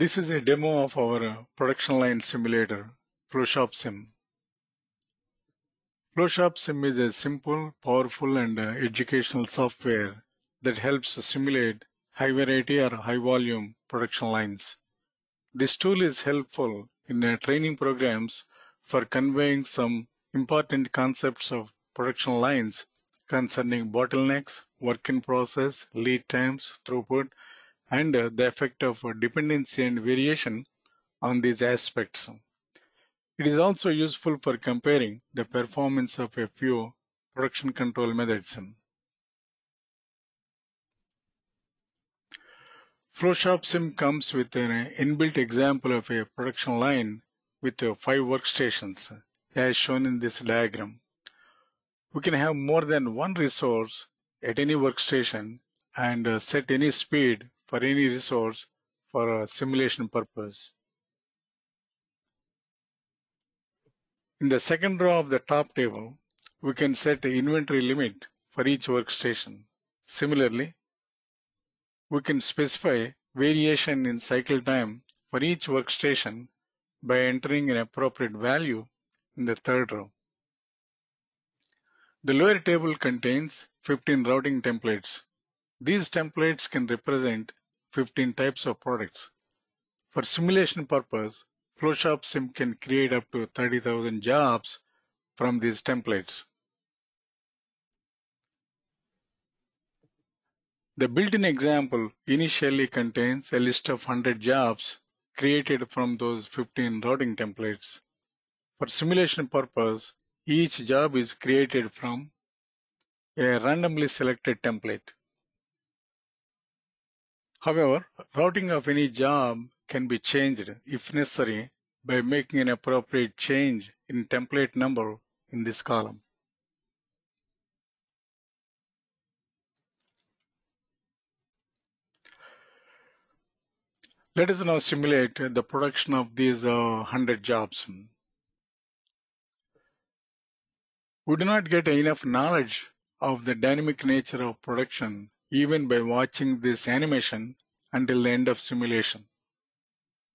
This is a demo of our uh, production line simulator, FlowShop Sim. FlowShop Sim is a simple, powerful, and uh, educational software that helps simulate high variety or high volume production lines. This tool is helpful in uh, training programs for conveying some important concepts of production lines concerning bottlenecks, work in process, lead times, throughput, and the effect of dependency and variation on these aspects. It is also useful for comparing the performance of a few production control methods. FlowShop Sim comes with an inbuilt example of a production line with five workstations as shown in this diagram. We can have more than one resource at any workstation and set any speed for any resource for a simulation purpose. In the second row of the top table, we can set an inventory limit for each workstation. Similarly, we can specify variation in cycle time for each workstation by entering an appropriate value in the third row. The lower table contains 15 routing templates. These templates can represent 15 types of products. For simulation purpose, FlowShop Sim can create up to 30,000 jobs from these templates. The built-in example initially contains a list of 100 jobs created from those 15 routing templates. For simulation purpose, each job is created from a randomly selected template. However, routing of any job can be changed if necessary by making an appropriate change in template number in this column. Let us now simulate the production of these uh, 100 jobs. We do not get enough knowledge of the dynamic nature of production even by watching this animation until the end of simulation.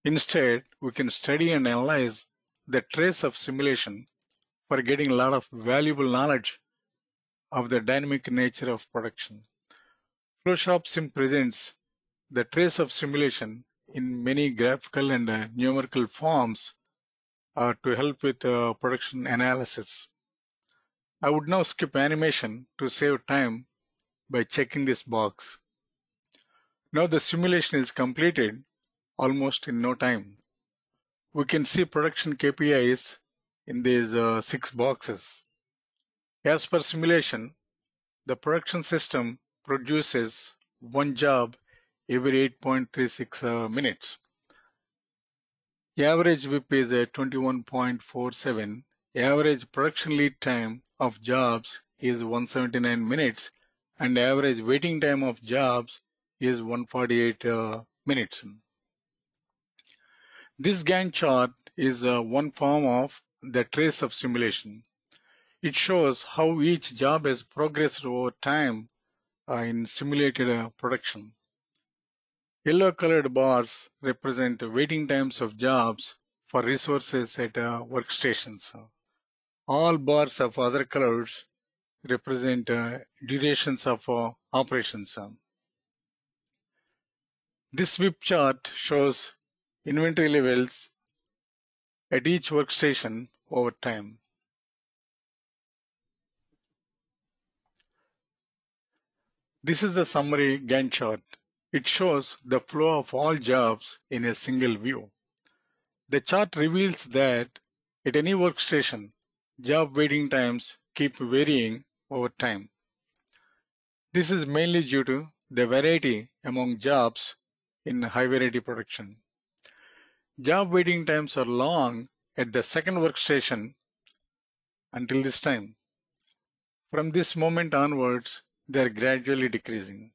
Instead, we can study and analyze the trace of simulation for getting a lot of valuable knowledge of the dynamic nature of production. FlowShop Sim presents the trace of simulation in many graphical and uh, numerical forms uh, to help with uh, production analysis. I would now skip animation to save time by checking this box. Now the simulation is completed almost in no time. We can see production KPIs in these uh, six boxes. As per simulation, the production system produces one job every 8.36 uh, minutes. The average WIP is at 21.47. Average production lead time of jobs is 179 minutes and average waiting time of jobs is 148 uh, minutes. This Gantt chart is uh, one form of the trace of simulation. It shows how each job has progressed over time uh, in simulated uh, production. Yellow colored bars represent waiting times of jobs for resources at uh, workstations. All bars of other colors represent uh, durations of uh, operations. This WIP chart shows inventory levels at each workstation over time. This is the summary Gantt chart. It shows the flow of all jobs in a single view. The chart reveals that at any workstation, job waiting times keep varying over time. This is mainly due to the variety among jobs in high variety production. Job waiting times are long at the second workstation until this time. From this moment onwards, they are gradually decreasing.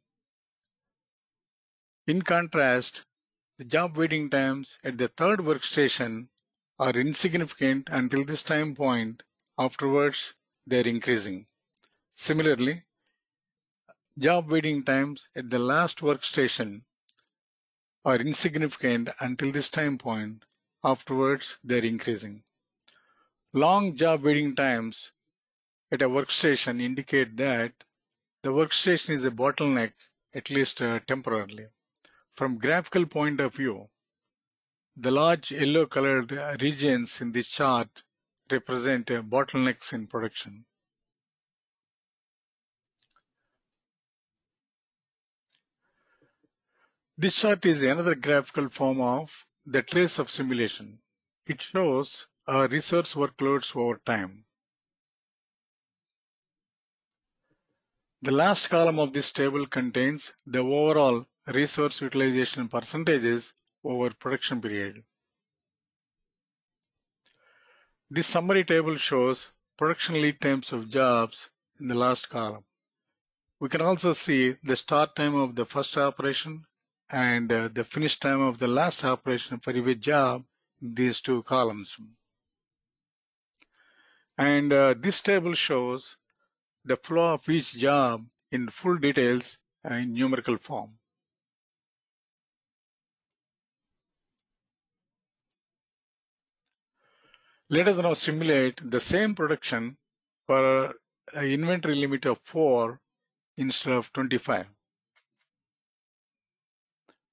In contrast, the job waiting times at the third workstation are insignificant until this time point. Afterwards, they are increasing. Similarly, job waiting times at the last workstation are insignificant until this time point. Afterwards, they're increasing. Long job waiting times at a workstation indicate that the workstation is a bottleneck, at least uh, temporarily. From graphical point of view, the large yellow colored regions in this chart represent bottlenecks in production. This chart is another graphical form of the trace of simulation. It shows our resource workloads over time. The last column of this table contains the overall resource utilization percentages over production period. This summary table shows production lead times of jobs in the last column. We can also see the start time of the first operation and uh, the finish time of the last operation for every job in these two columns. And uh, this table shows the flow of each job in full details in numerical form. Let us now simulate the same production for an inventory limit of 4 instead of 25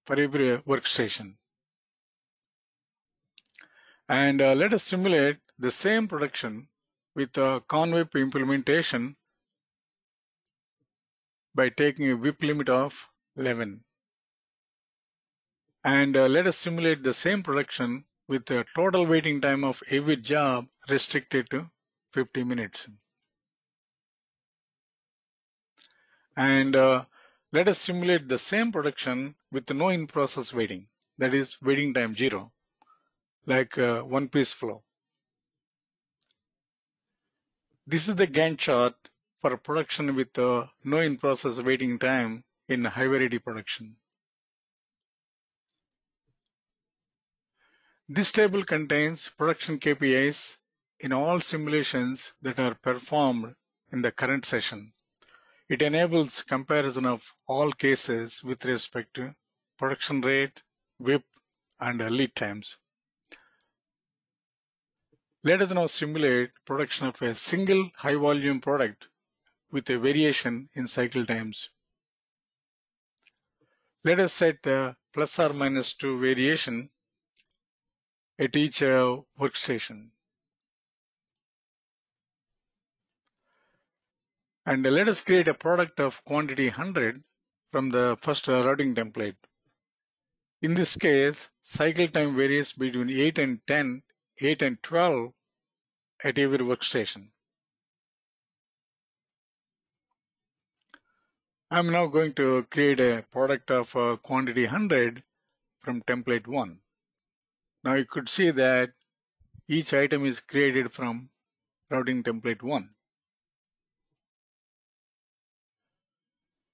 for every workstation. And uh, let us simulate the same production with a CONWIP implementation by taking a WIP limit of 11. And uh, let us simulate the same production with a total waiting time of every job restricted to 50 minutes. And uh, let us simulate the same production with no in-process waiting, that is waiting time zero, like uh, one-piece flow. This is the Gantt chart for production with uh, no in-process waiting time in high-variety production. This table contains production KPIs in all simulations that are performed in the current session. It enables comparison of all cases with respect to production rate, WIP, and lead times. Let us now simulate production of a single high volume product with a variation in cycle times. Let us set a plus or minus 2 variation at each uh, workstation. And let us create a product of quantity 100 from the first routing template. In this case, cycle time varies between 8 and 10, 8 and 12 at every workstation. I'm now going to create a product of uh, quantity 100 from template 1. Now you could see that each item is created from routing template 1.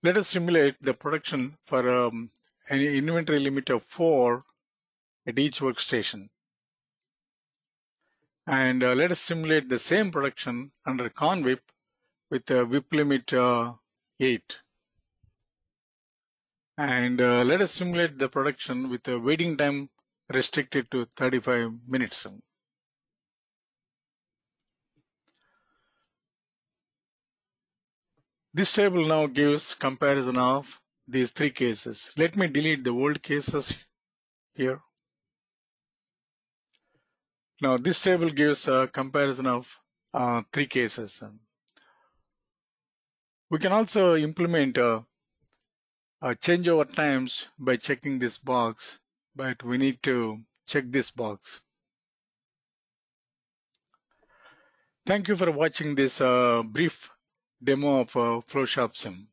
Let us simulate the production for um, an inventory limit of 4 at each workstation. And uh, let us simulate the same production under CONWIP with a WIP limit uh, 8. And uh, let us simulate the production with a waiting time restricted to 35 minutes. This table now gives comparison of these three cases. Let me delete the old cases here. Now this table gives a comparison of uh, three cases. We can also implement uh, a changeover times by checking this box but we need to check this box. Thank you for watching this uh, brief demo of uh, FlowShop Sim.